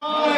Oh,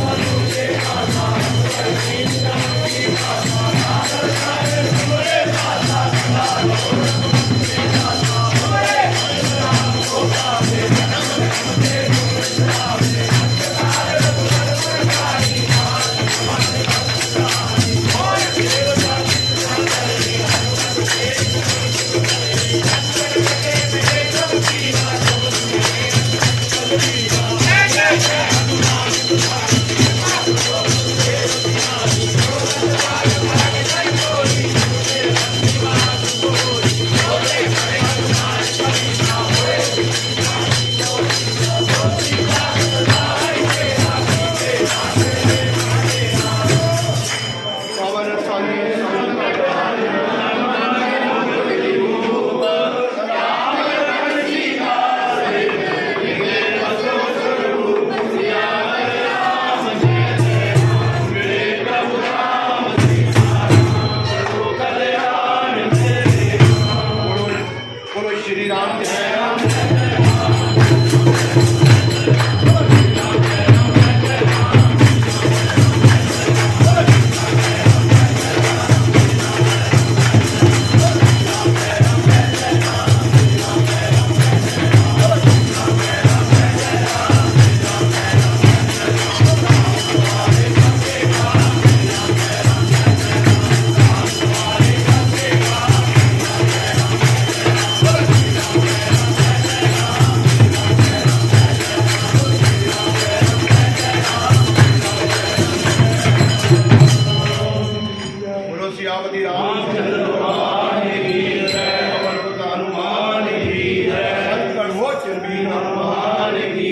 वीर हनुमान की।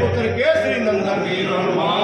पुत्र के श्री नंदन। वीर हनुमान